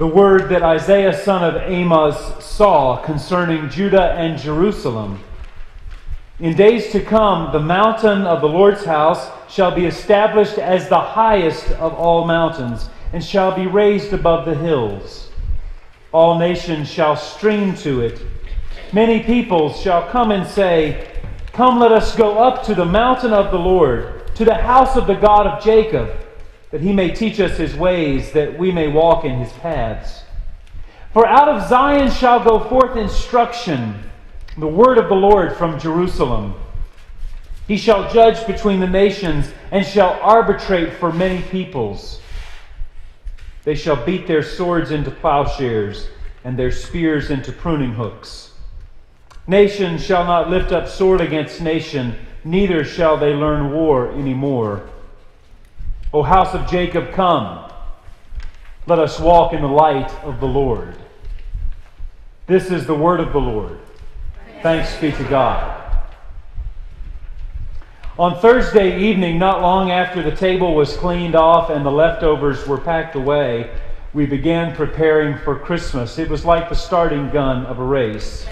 the word that Isaiah son of Amoz saw concerning Judah and Jerusalem. In days to come, the mountain of the Lord's house shall be established as the highest of all mountains, and shall be raised above the hills. All nations shall stream to it. Many peoples shall come and say, Come, let us go up to the mountain of the Lord, to the house of the God of Jacob that he may teach us his ways, that we may walk in his paths. For out of Zion shall go forth instruction, the word of the Lord from Jerusalem. He shall judge between the nations and shall arbitrate for many peoples. They shall beat their swords into plowshares and their spears into pruning hooks. Nation shall not lift up sword against nation, neither shall they learn war any more. O house of Jacob, come. Let us walk in the light of the Lord. This is the word of the Lord. Thanks be to God. On Thursday evening, not long after the table was cleaned off and the leftovers were packed away, we began preparing for Christmas. It was like the starting gun of a race.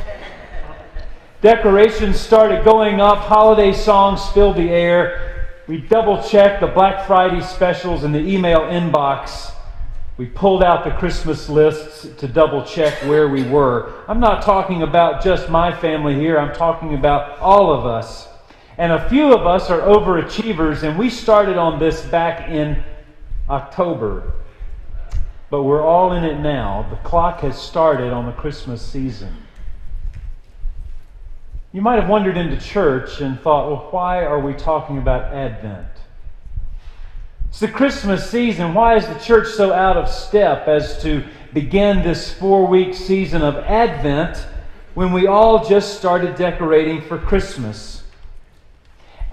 Decorations started going up, holiday songs filled the air, we double checked the Black Friday specials in the email inbox. We pulled out the Christmas lists to double check where we were. I'm not talking about just my family here, I'm talking about all of us. And a few of us are overachievers, and we started on this back in October. But we're all in it now. The clock has started on the Christmas season. You might have wandered into church and thought, well, why are we talking about Advent? It's the Christmas season. Why is the church so out of step as to begin this four week season of Advent when we all just started decorating for Christmas?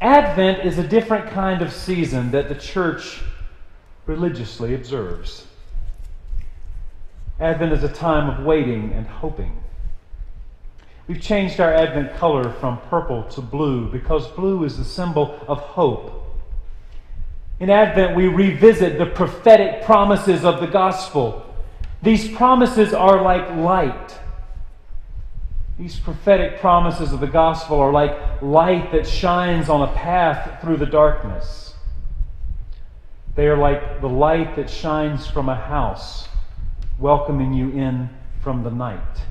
Advent is a different kind of season that the church religiously observes. Advent is a time of waiting and hoping. We've changed our Advent color from purple to blue because blue is the symbol of hope. In Advent, we revisit the prophetic promises of the gospel. These promises are like light. These prophetic promises of the gospel are like light that shines on a path through the darkness. They are like the light that shines from a house, welcoming you in from the night.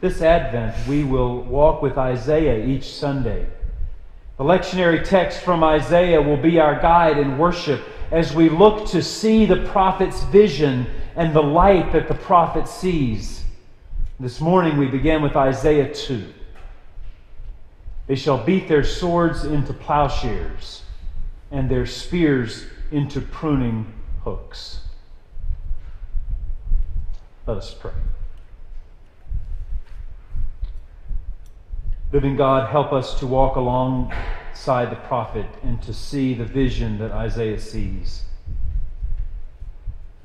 This Advent, we will walk with Isaiah each Sunday. The lectionary text from Isaiah will be our guide in worship as we look to see the prophet's vision and the light that the prophet sees. This morning we begin with Isaiah 2. They shall beat their swords into plowshares and their spears into pruning hooks. Let us pray. Living God, help us to walk alongside the prophet and to see the vision that Isaiah sees.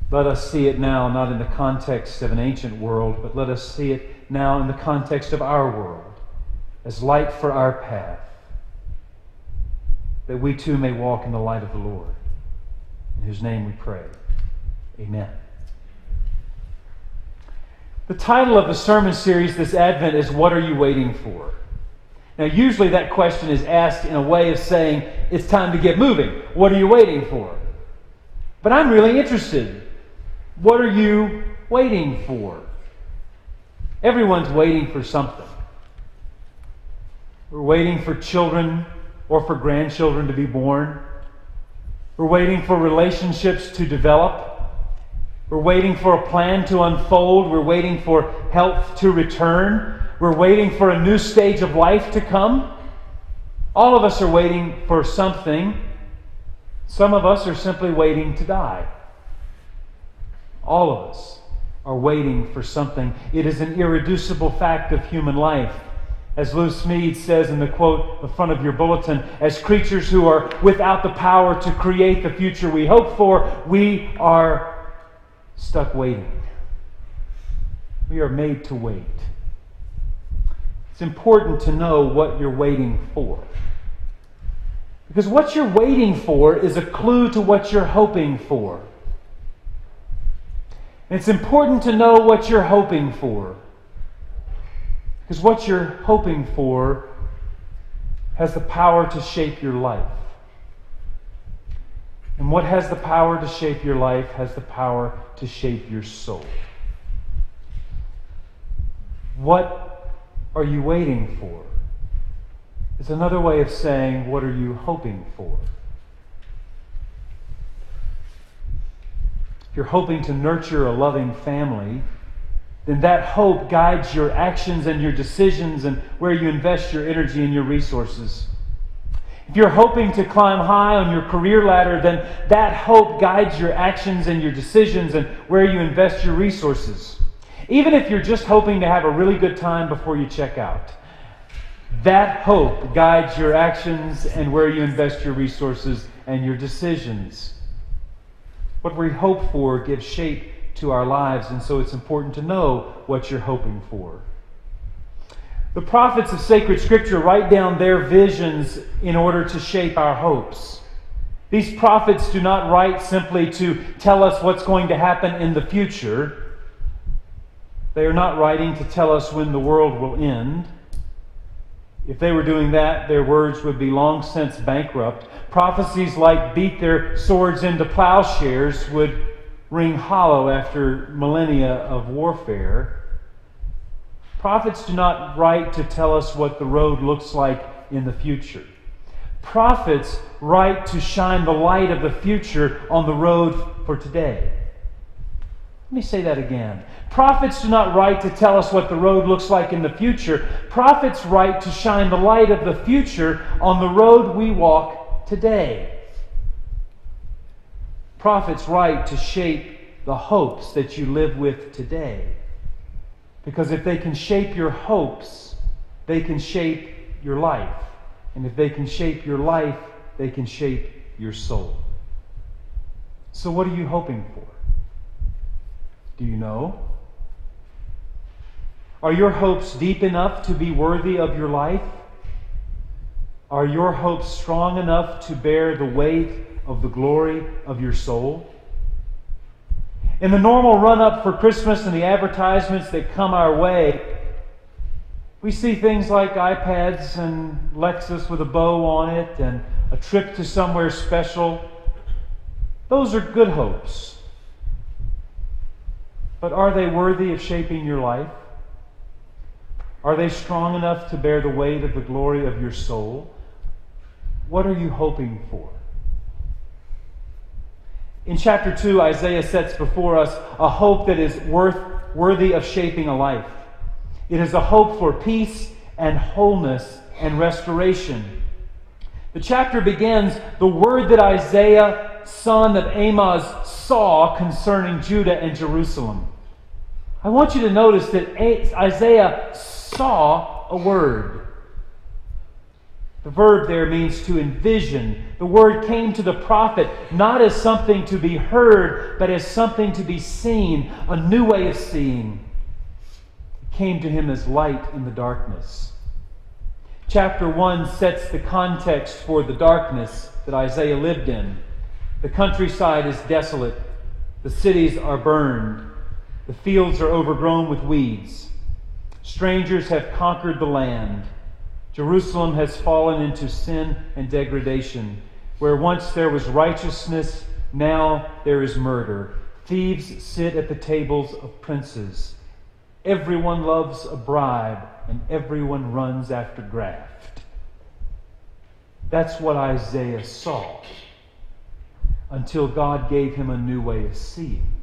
Let us see it now, not in the context of an ancient world, but let us see it now in the context of our world, as light for our path, that we too may walk in the light of the Lord, in whose name we pray. Amen. The title of the sermon series this Advent is What Are You Waiting For? Now, usually that question is asked in a way of saying, it's time to get moving. What are you waiting for? But I'm really interested. What are you waiting for? Everyone's waiting for something. We're waiting for children or for grandchildren to be born. We're waiting for relationships to develop. We're waiting for a plan to unfold. We're waiting for health to return. We're waiting for a new stage of life to come. All of us are waiting for something. Some of us are simply waiting to die. All of us are waiting for something. It is an irreducible fact of human life. As Lewis Smedes says in the quote in front of your bulletin, as creatures who are without the power to create the future we hope for, we are stuck waiting. We are made to wait. It's important to know what you're waiting for. Because what you're waiting for is a clue to what you're hoping for. And it's important to know what you're hoping for. Because what you're hoping for has the power to shape your life. And what has the power to shape your life has the power to shape your soul. What are you waiting for? It's another way of saying, what are you hoping for? If you're hoping to nurture a loving family, then that hope guides your actions and your decisions and where you invest your energy and your resources. If you're hoping to climb high on your career ladder, then that hope guides your actions and your decisions and where you invest your resources. Even if you're just hoping to have a really good time before you check out, that hope guides your actions and where you invest your resources and your decisions. What we hope for gives shape to our lives, and so it's important to know what you're hoping for. The prophets of sacred scripture write down their visions in order to shape our hopes. These prophets do not write simply to tell us what's going to happen in the future. They are not writing to tell us when the world will end. If they were doing that, their words would be long since bankrupt. Prophecies like beat their swords into plowshares would ring hollow after millennia of warfare. Prophets do not write to tell us what the road looks like in the future. Prophets write to shine the light of the future on the road for today. Let me say that again. Prophets do not write to tell us what the road looks like in the future. Prophets write to shine the light of the future on the road we walk today prophets write to shape the hopes that you live with today. Because if they can shape your hopes, they can shape your life. And if they can shape your life, they can shape your soul. So, what are you hoping for? Do you know? Are your hopes deep enough to be worthy of your life? Are your hopes strong enough to bear the weight of the glory of your soul? In the normal run up for Christmas and the advertisements that come our way, we see things like iPads and Lexus with a bow on it and a trip to somewhere special. Those are good hopes. But are they worthy of shaping your life? Are they strong enough to bear the weight of the glory of your soul? What are you hoping for? In chapter 2, Isaiah sets before us a hope that is worth, worthy of shaping a life. It is a hope for peace and wholeness and restoration. The chapter begins the word that Isaiah, son of Amoz, saw concerning Judah and Jerusalem. I want you to notice that Isaiah saw a word. The verb there means to envision. The word came to the prophet not as something to be heard, but as something to be seen, a new way of seeing. It came to him as light in the darkness. Chapter 1 sets the context for the darkness that Isaiah lived in. The countryside is desolate, the cities are burned, the fields are overgrown with weeds. Strangers have conquered the land. Jerusalem has fallen into sin and degradation. Where once there was righteousness, now there is murder. Thieves sit at the tables of princes. Everyone loves a bribe, and everyone runs after graft. That's what Isaiah saw until God gave him a new way of seeing.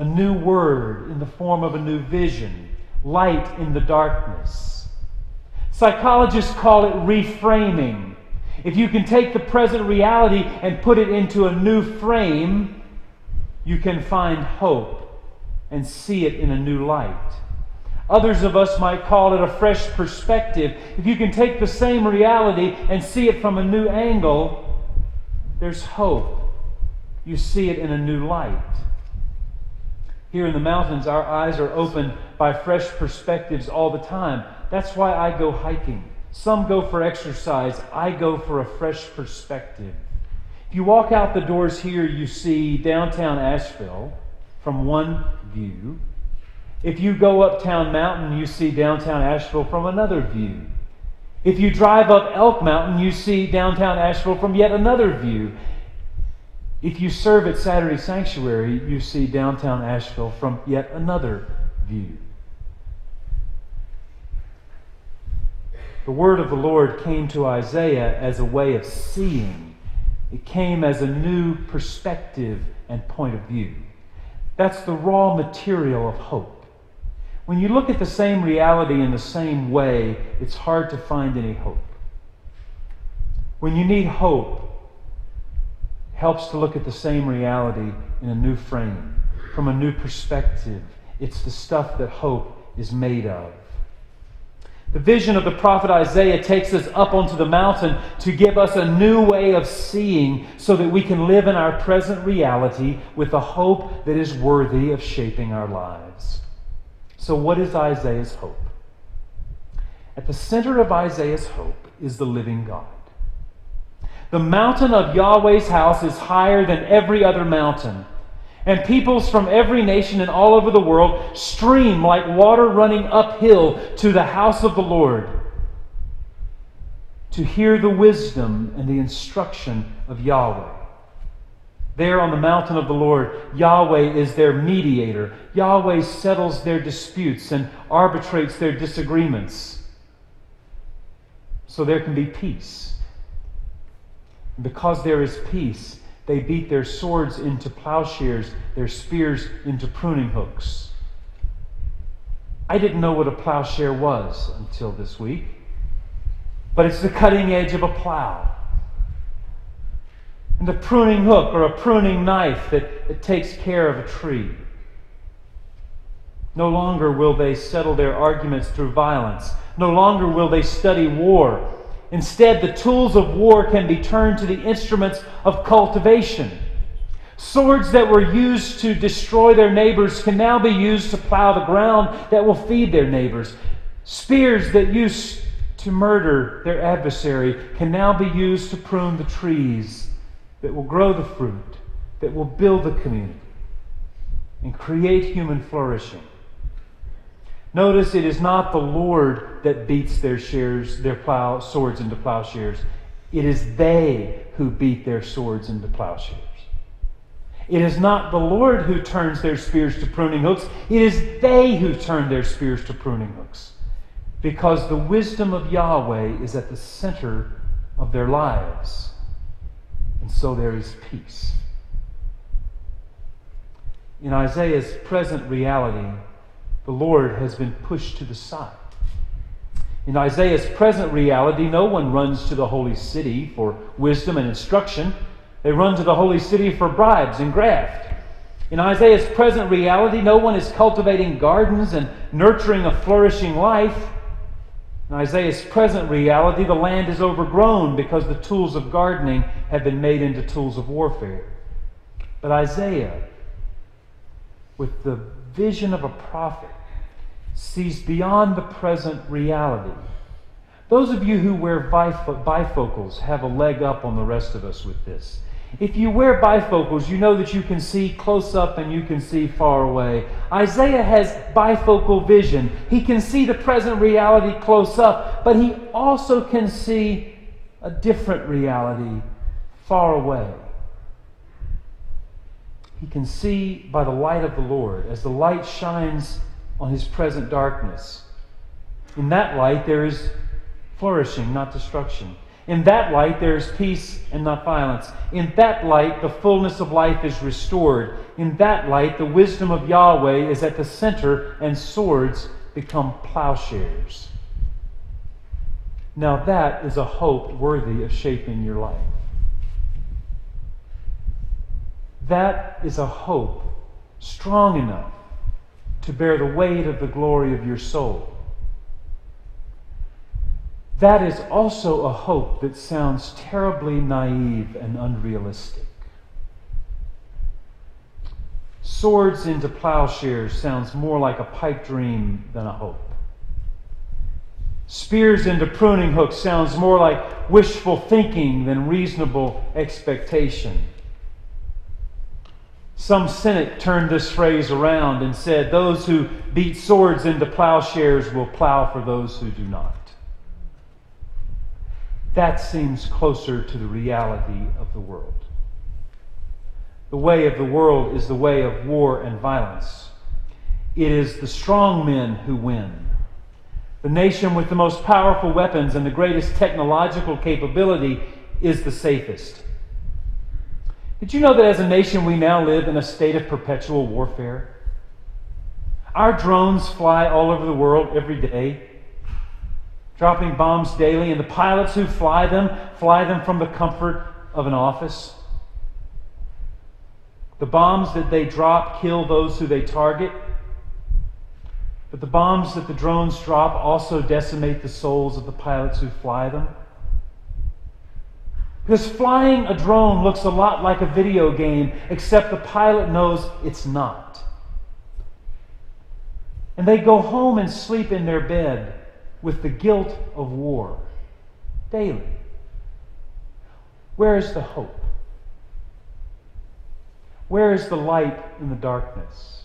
A new word in the form of a new vision, light in the darkness. Psychologists call it reframing. If you can take the present reality and put it into a new frame, you can find hope and see it in a new light. Others of us might call it a fresh perspective. If you can take the same reality and see it from a new angle, there's hope. You see it in a new light. Here in the mountains, our eyes are opened by fresh perspectives all the time. That's why I go hiking. Some go for exercise. I go for a fresh perspective. If you walk out the doors here, you see downtown Asheville. from one view. If you go up Town Mountain, you see downtown Asheville from another view. If you drive up Elk Mountain, you see downtown Asheville from yet another view. If you serve at Saturday Sanctuary, you see downtown Asheville from yet another view. The word of the Lord came to Isaiah as a way of seeing, it came as a new perspective and point of view. That's the raw material of hope. When you look at the same reality in the same way, it's hard to find any hope. When you need hope, helps to look at the same reality in a new frame, from a new perspective. It's the stuff that hope is made of. The vision of the prophet Isaiah takes us up onto the mountain to give us a new way of seeing so that we can live in our present reality with a hope that is worthy of shaping our lives. So, what is Isaiah's hope? At the center of Isaiah's hope is the living God. The mountain of Yahweh's house is higher than every other mountain. And peoples from every nation and all over the world stream like water running uphill to the house of the Lord to hear the wisdom and the instruction of Yahweh. There on the mountain of the Lord, Yahweh is their mediator. Yahweh settles their disputes and arbitrates their disagreements. So there can be peace. Because there is peace, they beat their swords into plowshares, their spears into pruning hooks. I didn't know what a plowshare was until this week, but it's the cutting edge of a plow. And the pruning hook or a pruning knife that, that takes care of a tree. No longer will they settle their arguments through violence. No longer will they study war Instead, the tools of war can be turned to the instruments of cultivation. Swords that were used to destroy their neighbors can now be used to plow the ground that will feed their neighbors. Spears that used to murder their adversary can now be used to prune the trees that will grow the fruit, that will build the community, and create human flourishing. Notice it is not the Lord that beats their shares, their plow swords into plowshares. It is they who beat their swords into plowshares. It is not the Lord who turns their spears to pruning hooks. It is they who turn their spears to pruning hooks. Because the wisdom of Yahweh is at the center of their lives. And so there is peace. In Isaiah's present reality, the Lord has been pushed to the side. In Isaiah's present reality, no one runs to the holy city for wisdom and instruction. They run to the holy city for bribes and graft. In Isaiah's present reality, no one is cultivating gardens and nurturing a flourishing life. In Isaiah's present reality, the land is overgrown because the tools of gardening have been made into tools of warfare. But Isaiah, with the vision of a prophet sees beyond the present reality. Those of you who wear bifocals have a leg up on the rest of us with this. If you wear bifocals, you know that you can see close up and you can see far away. Isaiah has bifocal vision. He can see the present reality close up, but he also can see a different reality far away. He can see by the light of the Lord as the light shines on his present darkness. In that light, there is flourishing, not destruction. In that light, there is peace and not violence. In that light, the fullness of life is restored. In that light, the wisdom of Yahweh is at the center, and swords become plowshares. Now, that is a hope worthy of shaping your life. That is a hope strong enough to bear the weight of the glory of your soul. That is also a hope that sounds terribly naive and unrealistic. Swords into plowshares sounds more like a pipe dream than a hope. Spears into pruning hooks sounds more like wishful thinking than reasonable expectation. Some cynic turned this phrase around and said, Those who beat swords into plowshares will plow for those who do not. That seems closer to the reality of the world. The way of the world is the way of war and violence. It is the strong men who win. The nation with the most powerful weapons and the greatest technological capability is the safest. Did you know that as a nation we now live in a state of perpetual warfare? Our drones fly all over the world every day, dropping bombs daily, and the pilots who fly them fly them from the comfort of an office. The bombs that they drop kill those who they target. But the bombs that the drones drop also decimate the souls of the pilots who fly them. Because flying a drone looks a lot like a video game, except the pilot knows it's not. And they go home and sleep in their bed with the guilt of war daily. Where is the hope? Where is the light in the darkness?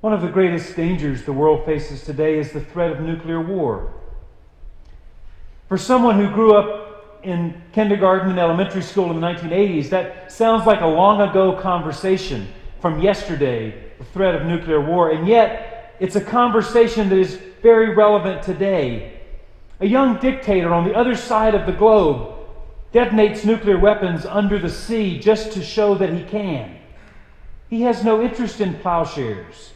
One of the greatest dangers the world faces today is the threat of nuclear war. For someone who grew up in kindergarten and elementary school in the 1980s, that sounds like a long ago conversation from yesterday, the threat of nuclear war. And yet, it's a conversation that is very relevant today. A young dictator on the other side of the globe detonates nuclear weapons under the sea just to show that he can. He has no interest in plowshares.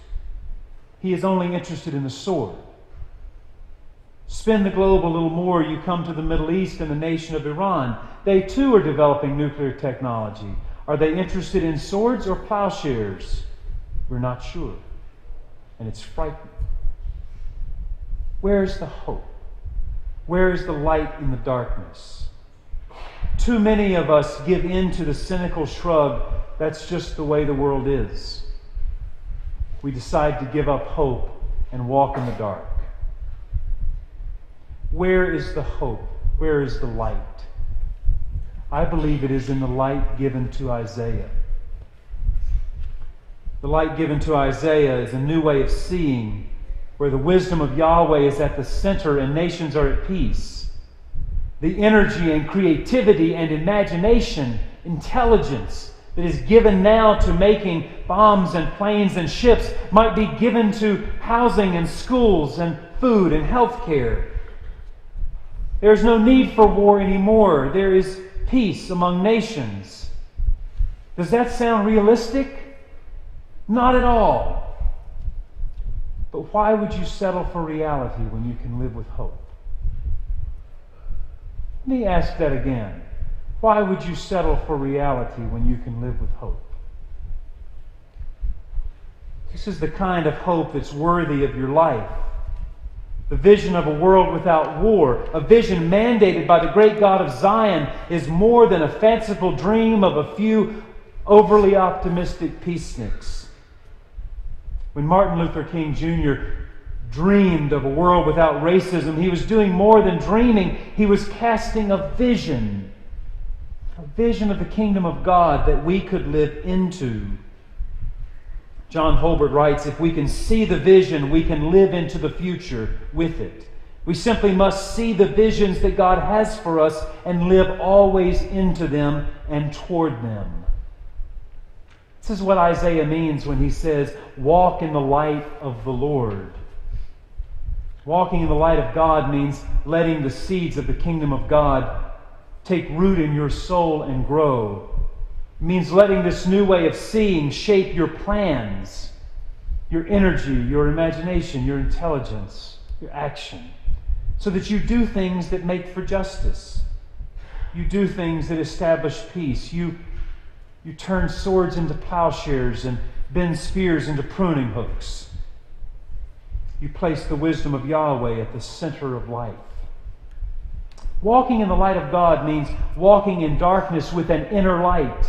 He is only interested in the sword. Spin the globe a little more, you come to the Middle East and the nation of Iran. They too are developing nuclear technology. Are they interested in swords or plowshares? We're not sure. And it's frightening. Where is the hope? Where is the light in the darkness? Too many of us give in to the cynical shrug that's just the way the world is. We decide to give up hope and walk in the dark. Where is the hope? Where is the light? I believe it is in the light given to Isaiah. The light given to Isaiah is a new way of seeing where the wisdom of Yahweh is at the center and nations are at peace the energy and creativity and imagination, intelligence that is given now to making bombs and planes and ships might be given to housing and schools and food and health care. There's no need for war anymore. There is peace among nations. Does that sound realistic? Not at all. But why would you settle for reality when you can live with hope? Let me ask that again. Why would you settle for reality when you can live with hope? This is the kind of hope that's worthy of your life. The vision of a world without war, a vision mandated by the great God of Zion, is more than a fanciful dream of a few overly optimistic peaceniks. When Martin Luther King Jr dreamed of a world without racism. He was doing more than dreaming, he was casting a vision, a vision of the kingdom of God that we could live into. John Holbert writes If we can see the vision, we can live into the future with it. We simply must see the visions that God has for us and live always into them and toward them. This is what Isaiah means when he says, Walk in the light of the Lord. Walking in the light of God means letting the seeds of the kingdom of God take root in your soul and grow. Means letting this new way of seeing shape your plans, your energy, your imagination, your intelligence, your action, so that you do things that make for justice. You do things that establish peace. You, you turn swords into plowshares and bend spears into pruning hooks. You place the wisdom of Yahweh at the center of life. Walking in the light of God means walking in darkness with an inner light.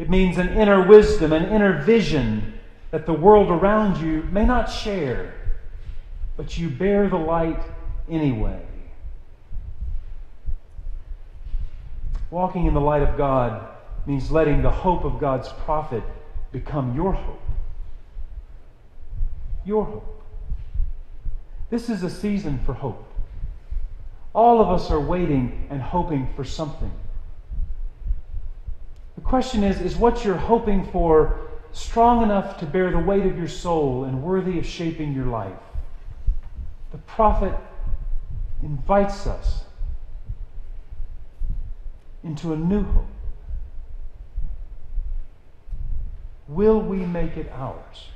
It means an inner wisdom, an inner vision that the world around you may not share, but you bear the light anyway. Walking in the light of God means letting the hope of God's prophet become your hope. Your hope. This is a season for hope. All of us are waiting and hoping for something. The question is is what you're hoping for strong enough to bear the weight of your soul and worthy of shaping your life? The prophet invites us into a new hope. Will we make it ours?